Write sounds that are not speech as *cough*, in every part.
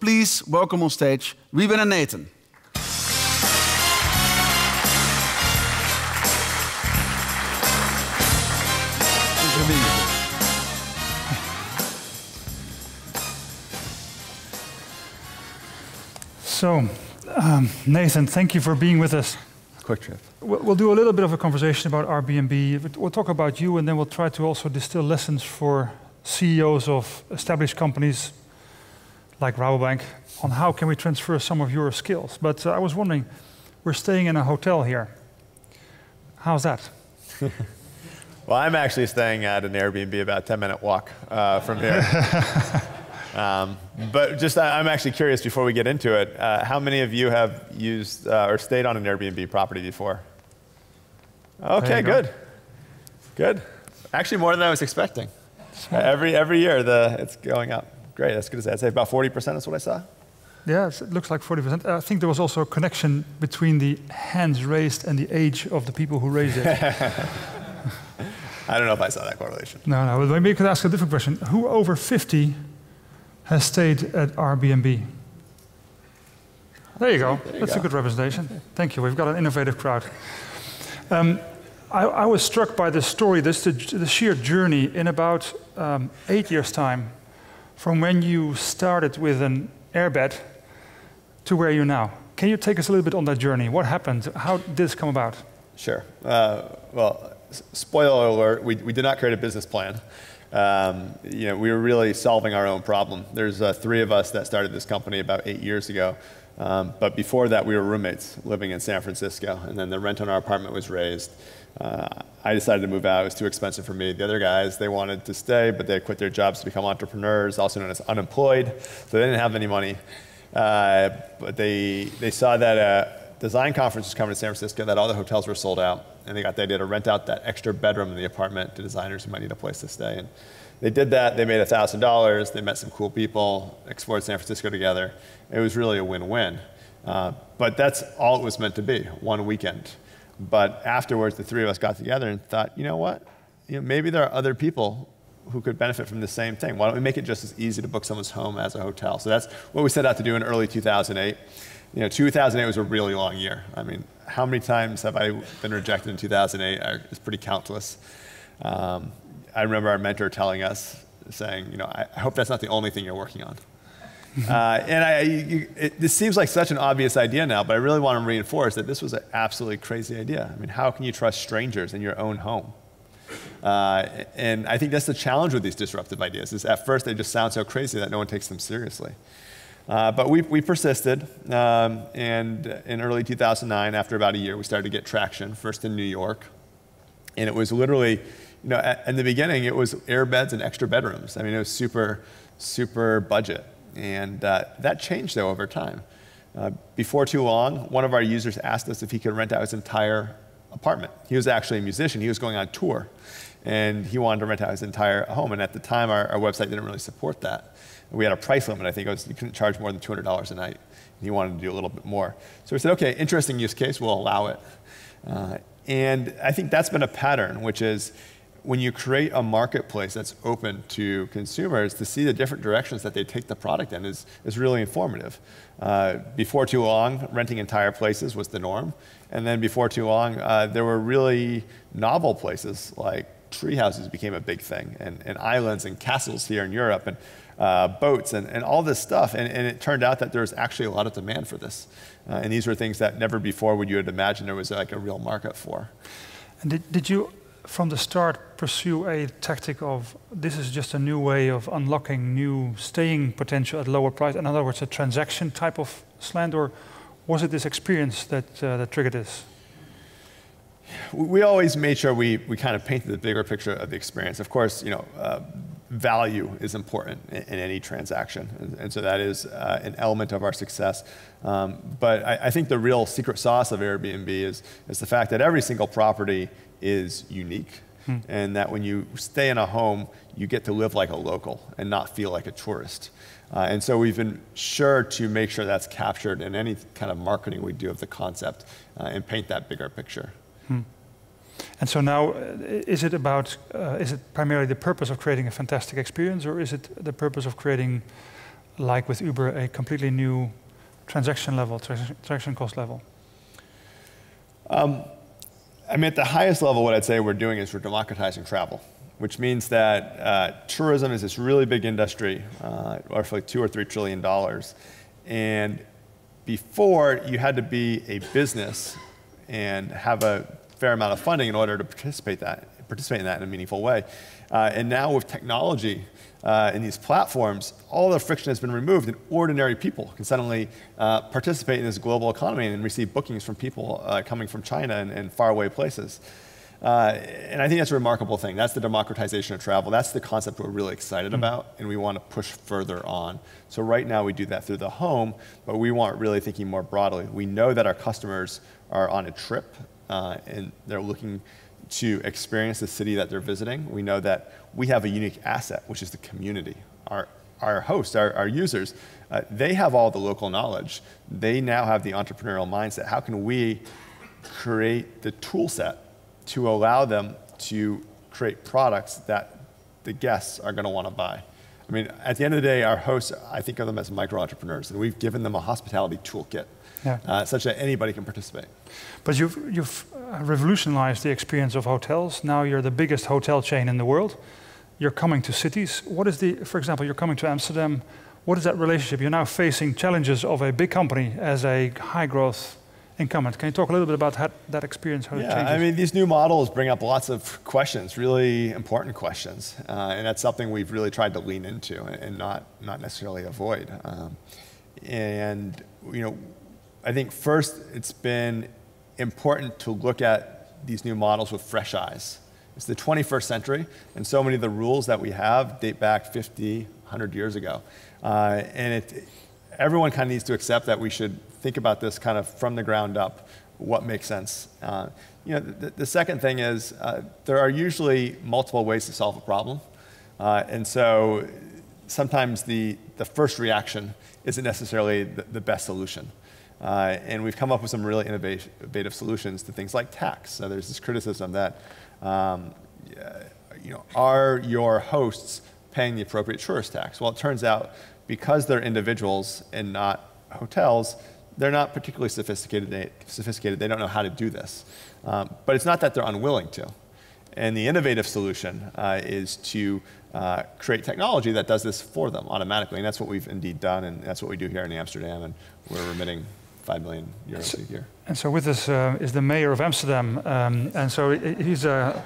please welcome on stage Wiebe and Nathan. So, um, Nathan, thank you for being with us. Quick trip. We'll, we'll do a little bit of a conversation about Airbnb. We'll talk about you, and then we'll try to also distill lessons for CEOs of established companies like Rabobank on how can we transfer some of your skills. But uh, I was wondering, we're staying in a hotel here. How's that? *laughs* well, I'm actually staying at an Airbnb about 10 minute walk uh, from here. *laughs* Um, but just, I'm actually curious before we get into it, uh, how many of you have used uh, or stayed on an Airbnb property before? Okay, good. Good. Actually, more than I was expecting. every, every year, the, it's going up. Great, that's good to say. I'd say about 40% is what I saw. Yeah, it looks like 40%. I think there was also a connection between the hands raised and the age of the people who raised it. *laughs* I don't know if I saw that correlation. No, no, maybe you could ask a different question. Who over 50 has stayed at Airbnb. There you go. There you That's go. a good representation. Thank you. We've got an innovative crowd. Um, I, I, was struck by the story, this, the, the sheer journey in about um, eight years' time from when you started with an airbed to where you're now. Can you take us a little bit on that journey? What happened? How did this come about? Sure. Uh, well, spoiler alert, we, we did not create a business plan um, you know, we were really solving our own problem. There's uh, three of us that started this company about eight years ago. Um, but before that, we were roommates living in San Francisco, and then the rent on our apartment was raised. Uh, I decided to move out. It was too expensive for me. The other guys, they wanted to stay, but they quit their jobs to become entrepreneurs, also known as unemployed. So they didn't have any money. Uh, but they, they saw that a design conference was coming to San Francisco, that all the hotels were sold out and they got the idea to rent out that extra bedroom in the apartment to designers who might need a place to stay. And they did that. They made $1,000. They met some cool people, explored San Francisco together. It was really a win-win. Uh, but that's all it was meant to be, one weekend. But afterwards, the three of us got together and thought, you know what? You know, maybe there are other people who could benefit from the same thing. Why don't we make it just as easy to book someone's home as a hotel? So that's what we set out to do in early 2008 you know, 2008 was a really long year. I mean, how many times have I been rejected in 2008? It's pretty countless. Um, I remember our mentor telling us, saying, you know, I, I hope that's not the only thing you're working on. *laughs* Uh, and I, you, it, this seems like such an obvious idea now, but I really want to reinforce that this was an absolutely crazy idea. I mean, how can you trust strangers in your own home? Uh, and I think that's the challenge with these disruptive ideas. Is at first they just sound so crazy that no one takes them seriously. Uh, but we, we persisted, um, and in early 2009, after about a year, we started to get traction, first in New York. And it was literally, you know, at, in the beginning, it was air beds and extra bedrooms. I mean, it was super, super budget. And uh, that changed, though, over time. Uh, before too long, one of our users asked us if he could rent out his entire apartment. He was actually a musician, he was going on tour, and he wanted to rent out his entire home. And at the time, our, our website didn't really support that we had a price limit. I think it was you couldn't charge more than $200 a night. And he wanted to do a little bit more. So we said, okay, interesting use case, we'll allow it. Uh, and I think that's been a pattern, which is when you create a marketplace that's open to consumers, to see the different directions that they take the product in is, is really informative. Uh, before too long, renting entire places was the norm. And then before too long, uh, there were really novel places like tree houses became a big thing, and, and islands and castles here in Europe. And uh, boats and, and all this stuff. And, and it turned out that there was actually a lot of demand for this. Uh, and these were things that never before would you have imagined there was like a real market for. And did, did you, from the start, pursue a tactic of this is just a new way of unlocking new staying potential at lower price? In other words, a transaction type of slant, or was it this experience that, uh, that triggered this? We always made sure we, we kind of painted the bigger picture of the experience. Of course, you know, uh, value is important in, in any transaction. And, and, so that is uh, an element of our success. Um, but I, I, think the real secret sauce of Airbnb is, is the fact that every single property is unique. Hmm. And that when you stay in a home, you get to live like a local and not feel like a tourist. Uh, and so we've been sure to make sure that's captured in any kind of marketing we do of the concept uh, and paint that bigger picture. Hmm. And so now, uh, is it about, uh, is it primarily the purpose of creating a fantastic experience, or is it the purpose of creating like with Uber, a completely new transaction level, transaction cost level? Um, I mean, at the highest level, what I'd say we're doing is we're democratizing travel, which means that uh, tourism is this really big industry, uh, roughly two or three trillion dollars. And before, you had to be a business and have a fair amount of funding in order to participate that participate in that in a meaningful way. Uh, and now with technology uh, in these platforms, all the friction has been removed, and ordinary people can suddenly uh, participate in this global economy and receive bookings from people uh, coming from China and, and faraway places. Uh, and I think that's a remarkable thing. That's the democratization of travel. That's the concept we're really excited mm-hmm. about, and we want to push further on. So right now we do that through the home, but we want really thinking more broadly. We know that our customers are on a trip, uh, and they're looking to experience the city that they're visiting. We know that we have a unique asset, which is the community. Our, our hosts, our, our users, uh, they have all the local knowledge. They now have the entrepreneurial mindset. How can we create the tool set to allow them to create products that the guests are going to want to buy? I mean, at the end of the day, our hosts, I think of them as micro entrepreneurs, and we've given them a hospitality toolkit yeah. uh, such that anybody can participate. But you've, you've revolutionized the experience of hotels. Now you're the biggest hotel chain in the world. You're coming to cities. What is the, for example, you're coming to Amsterdam. What is that relationship? You're now facing challenges of a big company as a high growth incumbent. Can you talk a little bit about how, that experience, how yeah, it changes? I mean, these new models bring up lots of questions, really important questions. Uh, and that's something we've really tried to lean into and, and not, not necessarily avoid. Um, and, you know, I think first it's been important to look at these new models with fresh eyes. It's the 21st century, and so many of the rules that we have date back 50, 100 years ago. Uh, and it, everyone kind of needs to accept that we should think about this kind of from the ground up, what makes sense. Uh, you know, the, the, second thing is uh, there are usually multiple ways to solve a problem. Uh, and so sometimes the, the first reaction isn't necessarily the, the best solution. Uh, and we've come up with some really innovative solutions to things like tax. So there's this criticism that, um, you know, are your hosts paying the appropriate tourist tax? Well, it turns out because they're individuals and not hotels, they're not particularly sophisticated. They, sophisticated. they don't know how to do this. Um, but it's not that they're unwilling to. And the innovative solution uh, is to uh, create technology that does this for them automatically. And that's what we've indeed done, and that's what we do here in Amsterdam. And we're remitting 5 million euros so, a year. And so with us uh, is the mayor of Amsterdam. Um, and so he's, uh,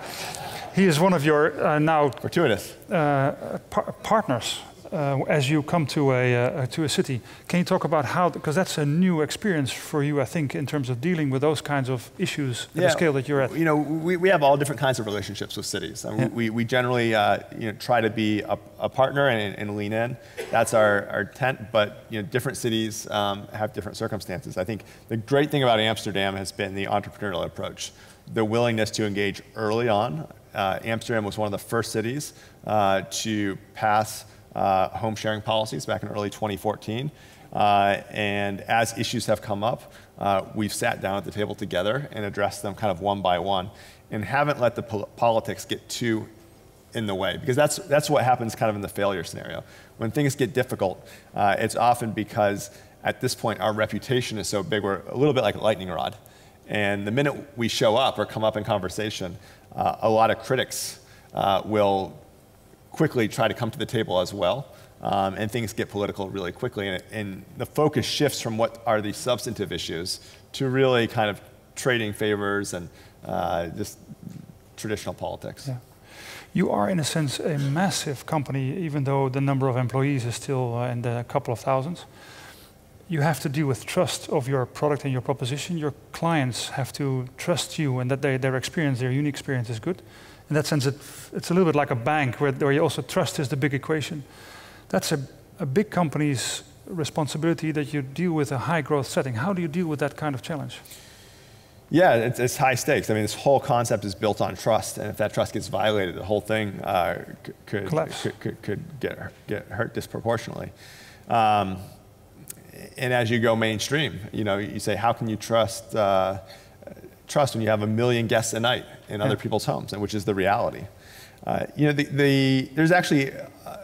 he is one of your uh, now... Fortuitous. Uh, par partners uh, as you come to a, uh, to a city. Can you talk about how, because that's a new experience for you, I think, in terms of dealing with those kinds of issues at yeah, the scale that you're at? You know, we, we have all different kinds of relationships with cities. Yeah. we, we generally uh, you know, try to be a, a partner and, and, lean in. That's our, our tent, but you know, different cities um, have different circumstances. I think the great thing about Amsterdam has been the entrepreneurial approach, the willingness to engage early on. Uh, Amsterdam was one of the first cities uh, to pass uh, home sharing policies back in early 2014. Uh, and as issues have come up, uh, we've sat down at the table together and addressed them kind of one by one and haven't let the pol politics get too in the way because that's, that's what happens kind of in the failure scenario. When things get difficult, uh, it's often because at this point our reputation is so big, we're a little bit like a lightning rod. And the minute we show up or come up in conversation, uh, a lot of critics uh, will quickly try to come to the table as well. Um, and things get political really quickly. And, and, the focus shifts from what are the substantive issues to really kind of trading favors and uh, just traditional politics. Yeah. You are, in a sense, a massive company, even though the number of employees is still uh, in the couple of thousands. You have to deal with trust of your product and your proposition. Your clients have to trust you and that they, their experience, their unique experience is good in that sense, it, it's a little bit like a bank where, where you also trust is the big equation. That's a, a big company's responsibility that you deal with a high growth setting. How do you deal with that kind of challenge? Yeah, it's, it's, high stakes. I mean, this whole concept is built on trust, and if that trust gets violated, the whole thing uh, could, could, could, could, get, get hurt disproportionately. Um, and as you go mainstream, you know, you say, how can you trust uh, trust when you have a million guests a night in other people's homes, and which is the reality. Uh, you know, the, the, there's actually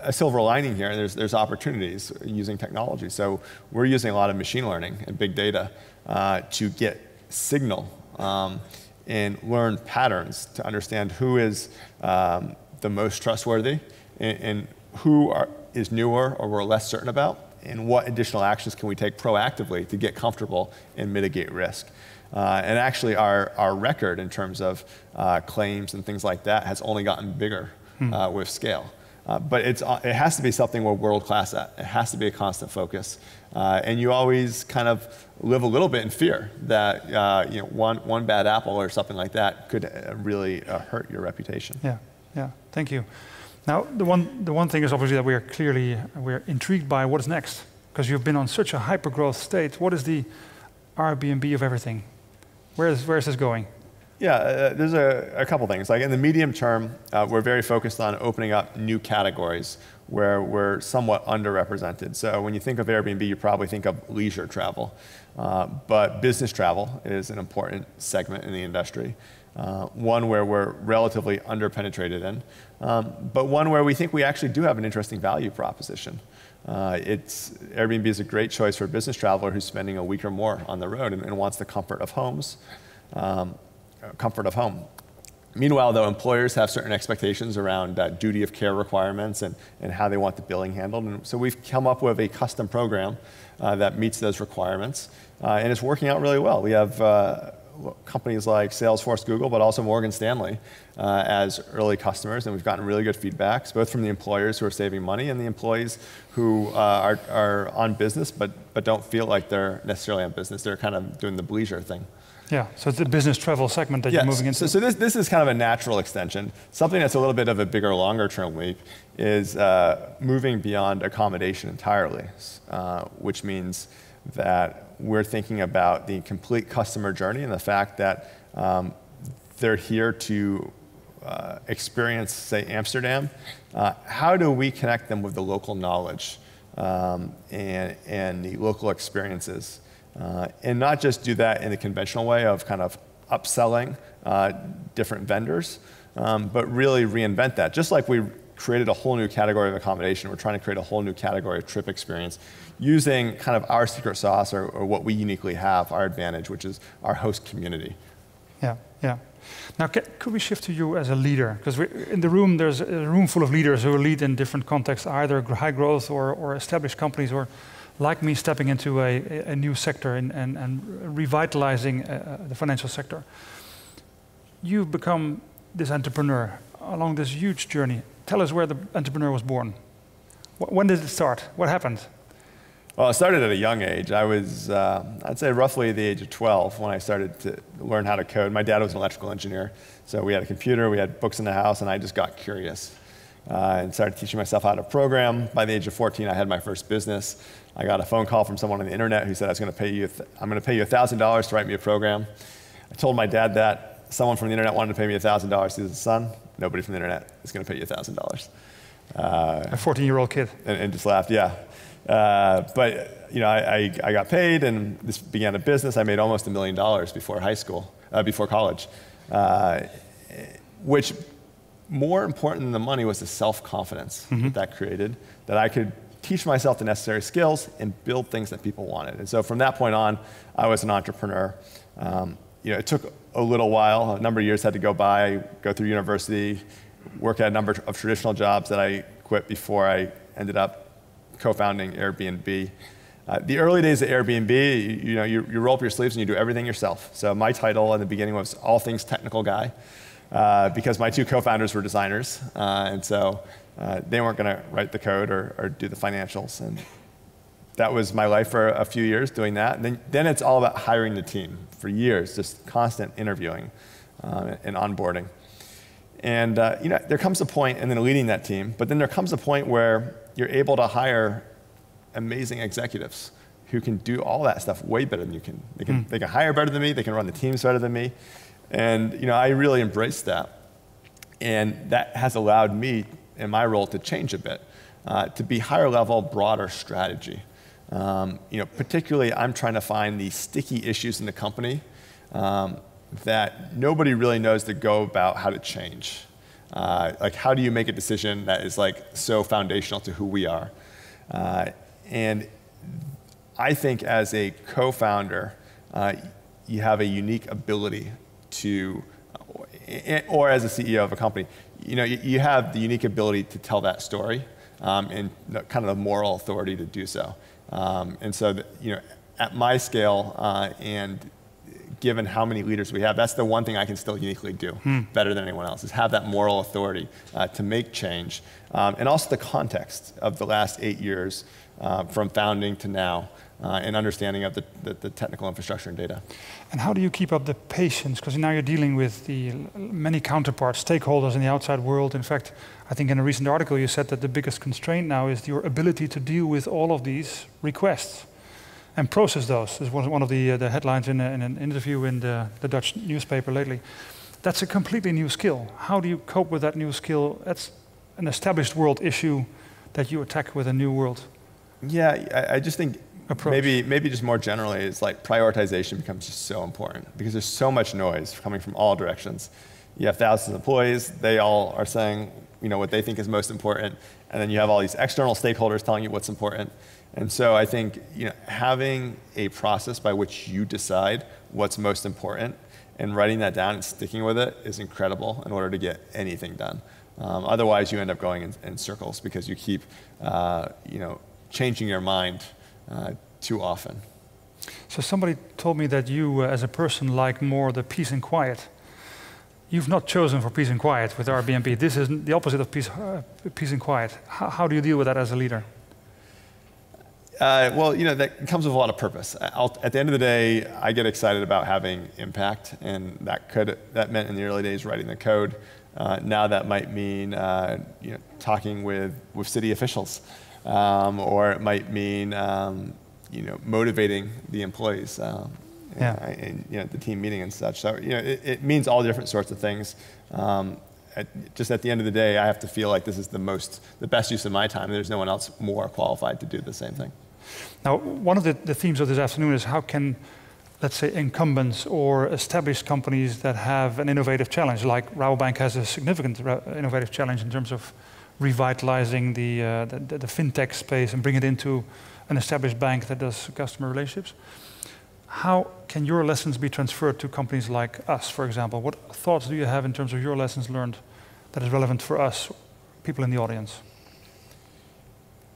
a silver lining here. There's, there's opportunities using technology. So we're using a lot of machine learning and big data uh, to get signal um, and learn patterns to understand who is um, the most trustworthy and, and who are, is newer or we're less certain about, and what additional actions can we take proactively to get comfortable and mitigate risk. Uh, and actually, our, our record in terms of uh, claims and things like that has only gotten bigger hmm. uh, with scale. Uh, but it's, uh, it has to be something we're world class at. It has to be a constant focus. Uh, and you always kind of live a little bit in fear that you know, one, one bad apple or something like that could really hurt your reputation. Yeah, yeah, thank you. Now, the one, the one thing is obviously that we are clearly we're intrigued by what is next, because you've been on such a hyper-growth state. What is the Airbnb of everything? Where is, where is this going? Yeah, uh, there's a, a, couple things. Like in the medium term, uh, we're very focused on opening up new categories where we're somewhat underrepresented. So when you think of Airbnb, you probably think of leisure travel. Uh, but business travel is an important segment in the industry uh, one where we're relatively underpenetrated in, um, but one where we think we actually do have an interesting value proposition. Uh, it's, Airbnb is a great choice for a business traveler who's spending a week or more on the road and, and wants the comfort of homes, um, comfort of home. Meanwhile, though, employers have certain expectations around uh, duty of care requirements and, and how they want the billing handled. And so we've come up with a custom program uh, that meets those requirements, uh, and it's working out really well. We have uh, companies like Salesforce, Google, but also Morgan Stanley uh, as early customers, and we've gotten really good feedbacks, both from the employers who are saving money and the employees who uh, are, are on business but, but don't feel like they're necessarily on business. They're kind of doing the bleisure thing. Yeah, so it's the business travel segment that yes. you're moving into. So, so this, this is kind of a natural extension. Something that's a little bit of a bigger, longer term leap is uh, moving beyond accommodation entirely, uh, which means that we're thinking about the complete customer journey and the fact that um, they're here to uh, experience, say, Amsterdam. Uh, how do we connect them with the local knowledge um, and, and the local experiences? Uh, and not just do that in the conventional way of kind of upselling uh, different vendors, um, but really reinvent that. Just like we created a whole new category of accommodation, we're trying to create a whole new category of trip experience using kind of our secret sauce or, or what we uniquely have, our advantage, which is our host community. Yeah, yeah. Now, could we shift to you as a leader? Because in the room, there's a room full of leaders who lead in different contexts, either high growth or, or established companies, or like me, stepping into a, a new sector and, and, and revitalizing uh, uh, the financial sector. You've become this entrepreneur along this huge journey. Tell us where the entrepreneur was born. When did it start? What happened? Well, I started at a young age. I was, uh, I'd say, roughly the age of 12 when I started to learn how to code. My dad was an electrical engineer, so we had a computer, we had books in the house, and I just got curious uh, and started teaching myself how to program. By the age of 14, I had my first business. I got a phone call from someone on the internet who said I was going to pay you. I'm going to pay you $1,000 to write me a program. I told my dad that someone from the internet wanted to pay me $1,000 to his son. Nobody from the internet is going to pay you $1,000. Uh, a 14-year-old kid. And, and just laughed. Yeah. Uh, but you know, I, I, I, got paid, and this began a business. I made almost a million dollars before high school, uh, before college, uh, which more important than the money was the self-confidence mm-hmm. that that created. That I could teach myself the necessary skills and build things that people wanted. And so from that point on, I was an entrepreneur. Um, you know, it took a little while. A number of years had to go by. Go through university, work at a number of traditional jobs that I quit before I ended up co-founding Airbnb. Uh, the early days of Airbnb, you, you know, you, you, roll up your sleeves and you do everything yourself. So my title in the beginning was all things technical guy, uh, because my two co-founders were designers, uh, and so uh, they weren't going to write the code or, or, do the financials. And that was my life for a few years doing that. And then, then it's all about hiring the team for years, just constant interviewing uh, and onboarding. And uh, you know, there comes a point, and then leading that team, but then there comes a point where you're able to hire amazing executives who can do all that stuff way better than you can. They can, mm. they can hire better than me, they can run the teams better than me. And you know, I really embrace that. And that has allowed me in my role to change a bit, uh, to be higher level, broader strategy. Um, you know, particularly, I'm trying to find the sticky issues in the company um, that nobody really knows to go about how to change. Uh, like, how do you make a decision that is like so foundational to who we are? Uh, and I think as a co-founder, uh, you have a unique ability to, or as a CEO of a company, you know, you, have the unique ability to tell that story um, and kind of the moral authority to do so. Um, and so, the, you know, at my scale uh, and given how many leaders we have, that's the one thing I can still uniquely do hmm. better than anyone else is have that moral authority uh, to make change. Um, and also the context of the last eight years uh, from founding to now uh, and understanding of the, the, the, technical infrastructure and data. And how do you keep up the patience? Because now you're dealing with the many counterparts, stakeholders in the outside world. In fact, I think in a recent article you said that the biggest constraint now is your ability to deal with all of these requests and process those. This was one of the, uh, the headlines in, a, in, an interview in the, the Dutch newspaper lately. That's a completely new skill. How do you cope with that new skill? That's an established world issue that you attack with a new world. Yeah, I, I just think approach. Maybe, maybe just more generally, it's like prioritization becomes just so important because there's so much noise coming from all directions. You have thousands of employees, they all are saying you know, what they think is most important, and then you have all these external stakeholders telling you what's important. And so I think you know, having a process by which you decide what's most important and writing that down and sticking with it is incredible in order to get anything done. Um, otherwise, you end up going in, in circles because you keep uh, you know, changing your mind uh, too often. So somebody told me that you, uh, as a person, like more the peace and quiet. You've not chosen for peace and quiet with Airbnb. This is the opposite of peace, uh, peace and quiet. How, how, do you deal with that as a leader? Uh, well, you know, that comes with a lot of purpose. I'll, at the end of the day, I get excited about having impact, and that could that meant in the early days writing the code. Uh, now that might mean uh, you know, talking with, with city officials um, or it might mean um, you know motivating the employees. Um, yeah. and, and, you know the team meeting and such. So you know it, it means all different sorts of things. Um, at, just at the end of the day, I have to feel like this is the most, the best use of my time. There's no one else more qualified to do the same thing. Now, one of the, the themes of this afternoon is how can, let's say, incumbents or established companies that have an innovative challenge, like Rabobank has a significant innovative challenge in terms of revitalizing the, uh, the, the, fintech space and bring it into an established bank that does customer relationships. How can your lessons be transferred to companies like us, for example? What thoughts do you have in terms of your lessons learned that is relevant for us, people in the audience?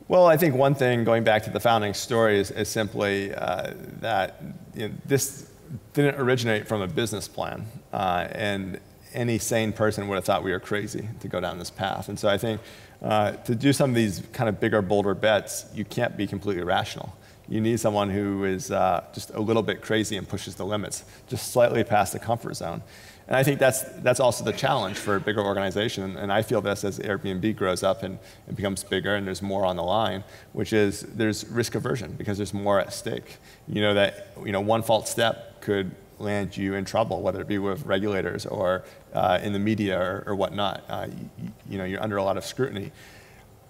Well, I think one thing, going back to the founding story, is, is simply uh, that you know, this didn't originate from a business plan. Uh, and any sane person would have thought we were crazy to go down this path. And so I think uh, to do some of these kind of bigger, bolder bets, you can't be completely rational. You need someone who is uh, just a little bit crazy and pushes the limits, just slightly past the comfort zone. And I think that's, that's also the challenge for a bigger organization. And I feel this as Airbnb grows up and, it becomes bigger and there's more on the line, which is there's risk aversion because there's more at stake. You know that you know, one false step could land you in trouble, whether it be with regulators or uh, in the media or, or whatnot. Uh, you, you, know, you're under a lot of scrutiny.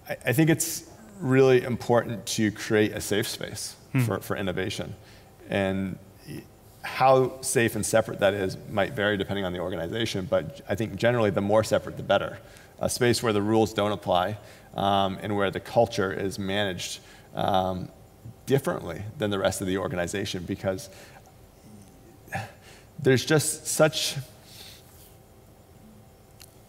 I, I, think it's really important to create a safe space hmm. for, for innovation. And how safe and separate that is might vary depending on the organization, but I think generally the more separate, the better. A space where the rules don't apply um, and where the culture is managed um, differently than the rest of the organization because there's just such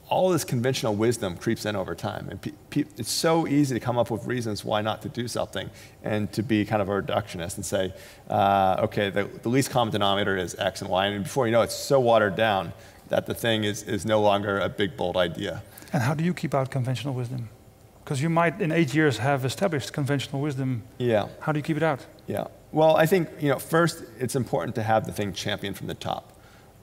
all this conventional wisdom creeps in over time. And pe- pe- it's so easy to come up with reasons why not to do something and to be kind of a reductionist and say, uh, okay, the, the, least common denominator is X and Y. And before you know it, it's so watered down that the thing is, is no longer a big, bold idea. And how do you keep out conventional wisdom? Because you might, in eight years, have established conventional wisdom. Yeah. How do you keep it out? Yeah. Well, I think, you know, first, it's important to have the thing championed from the top.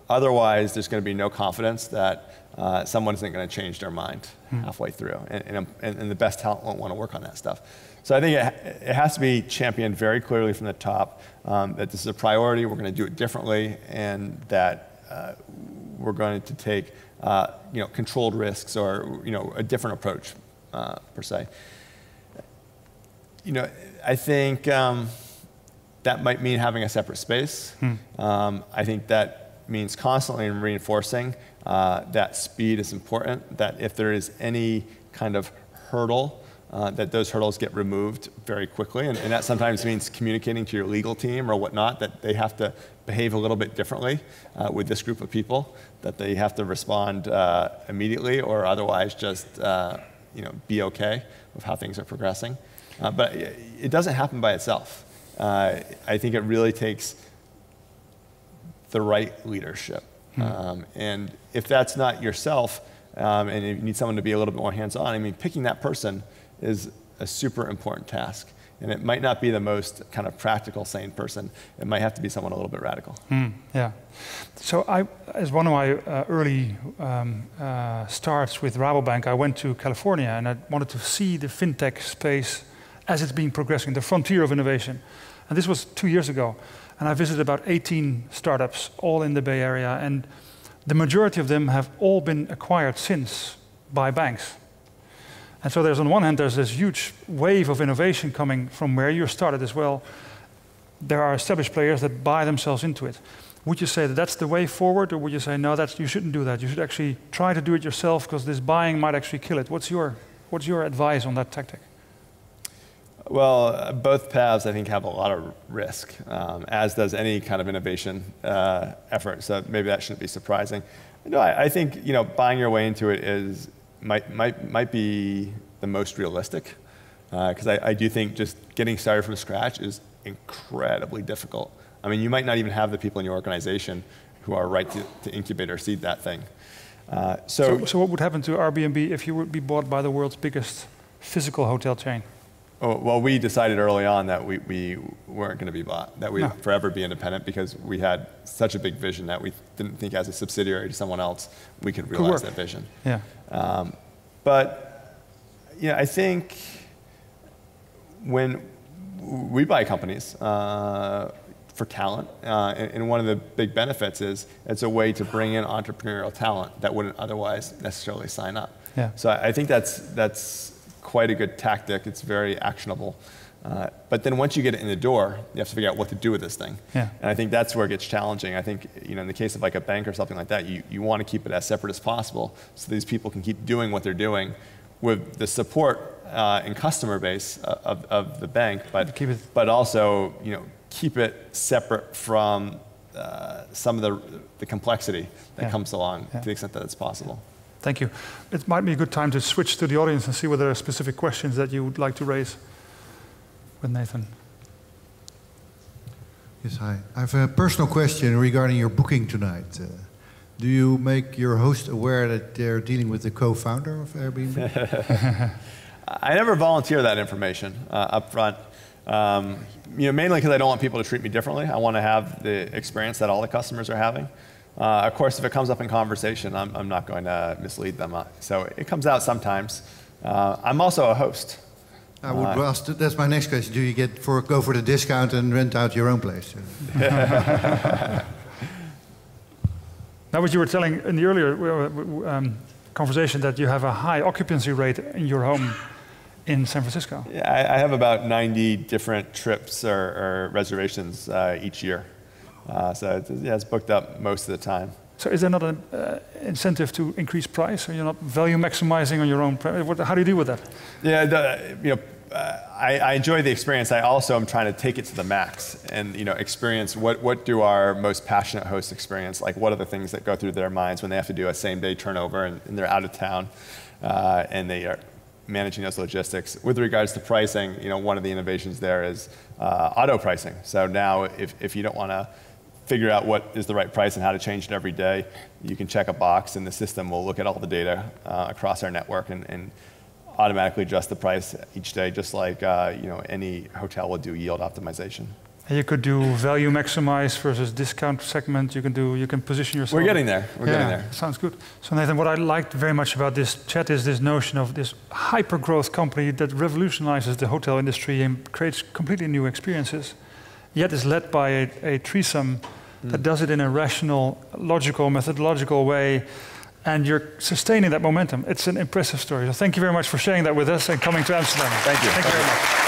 Otherwise, there's going to be no confidence that uh, someone isn't going to change their mind hmm. halfway through. And, and, and, the best talent won't want to work on that stuff. So I think it, it has to be championed very clearly from the top um, that this is a priority, we're going to do it differently, and that uh, we're going to take uh, you know, controlled risks or you know, a different approach, uh, per se. You know, I think um, that might mean having a separate space. Hmm. Um, I think that means constantly reinforcing uh, that speed is important, that if there is any kind of hurdle, uh, that those hurdles get removed very quickly. And, and, that sometimes means communicating to your legal team or whatnot that they have to behave a little bit differently uh, with this group of people, that they have to respond uh, immediately or otherwise just uh, you know, be okay with how things are progressing. Uh, but it doesn't happen by itself. Uh, I think it really takes the right leadership. Hmm. Um, and if that's not yourself, um, and you need someone to be a little bit more hands-on, I mean, picking that person is a super important task. And it might not be the most kind of practical, sane person. It might have to be someone a little bit radical. Mm, yeah. So I, as one of my uh, early um, uh, starts with Rabobank, I went to California and I wanted to see the fintech space as it's been progressing, the frontier of innovation. And this was two years ago. And I visited about 18 startups, all in the Bay Area. And the majority of them have all been acquired since by banks. And so there's on one hand, there's this huge wave of innovation coming from where you started as well. There are established players that buy themselves into it. Would you say that that's the way forward, or would you say no, that's, you shouldn't do that? You should actually try to do it yourself because this buying might actually kill it. What's your, what's your advice on that tactic? Well, both paths, I think, have a lot of risk, um, as does any kind of innovation uh, effort. So maybe that shouldn't be surprising. No, I, I, think you know buying your way into it is might might might be the most realistic, because uh, I, I do think just getting started from scratch is incredibly difficult. I mean, you might not even have the people in your organization who are right to, to incubate or seed that thing. Uh, so, so, so, what would happen to Airbnb if you would be bought by the world's biggest physical hotel chain? Oh, well, we decided early on that we, we weren't going to be bought, that we'd no. forever be independent because we had such a big vision that we didn't think as a subsidiary to someone else we could realize could that vision. Yeah. Um, but you know, I think when we buy companies uh, for talent, uh, and, and, one of the big benefits is it's a way to bring in entrepreneurial talent that wouldn't otherwise necessarily sign up. Yeah. So I, I think that's that's quite a good tactic. It's very actionable. Uh, but then once you get it in the door, you have to figure out what to do with this thing. Yeah. And I think that's where it gets challenging. I think, you know, in the case of like a bank or something like that, you, you want to keep it as separate as possible so these people can keep doing what they're doing with the support uh, and customer base of, of the bank, but, but also, you know, keep it separate from uh, some of the, the complexity that yeah. comes along yeah. to the extent that it's possible. Thank you. It might be a good time to switch to the audience and see whether there are specific questions that you would like to raise with Nathan. Yes, hi. I have a personal question regarding your booking tonight. Uh, do you make your host aware that they're dealing with the co-founder of Airbnb? *laughs* I never volunteer that information uh, up front. Um, you know, mainly because I don't want people to treat me differently. I want to have the experience that all the customers are having. Uh, of course, if it comes up in conversation, I'm, I'm not going to mislead them. Uh, so it comes out sometimes. Uh, I'm also a host. I would uh, ask, that's my next question. Do you get for, go for the discount and rent out your own place? *laughs* *laughs* now, what you were telling in the earlier uh, um, conversation that you have a high occupancy rate in your home in San Francisco. Yeah, I, I have about 90 different trips or, or reservations uh, each year. Uh, so it's, yeah, it's booked up most of the time. So is there not an uh, incentive to increase price? Or you're not value maximizing on your own? How do you deal with that? Yeah, the, you know, uh, I, I, enjoy the experience. I also am trying to take it to the max and you know experience what what do our most passionate hosts experience? Like what are the things that go through their minds when they have to do a same day turnover and, and they're out of town uh, and they are managing those logistics. With regards to pricing, you know, one of the innovations there is uh, auto pricing. So now if, if you don't want to figure out what is the right price and how to change it every day. You can check a box and the system will look at all the data uh, across our network and, and, automatically adjust the price each day, just like uh, you know any hotel would do yield optimization. And you could do value maximize versus discount segment. You can do you can position yourself. We're getting there. We're yeah, getting there. Sounds good. So Nathan, what I liked very much about this chat is this notion of this hyper growth company that revolutionizes the hotel industry and creates completely new experiences yet is led by a, a threesome mm. that does it in a rational, logical, methodological way, and you're sustaining that momentum. It's an impressive story. So thank you very much for sharing that with us and coming to Amsterdam. Thank you. Thank, thank you very much.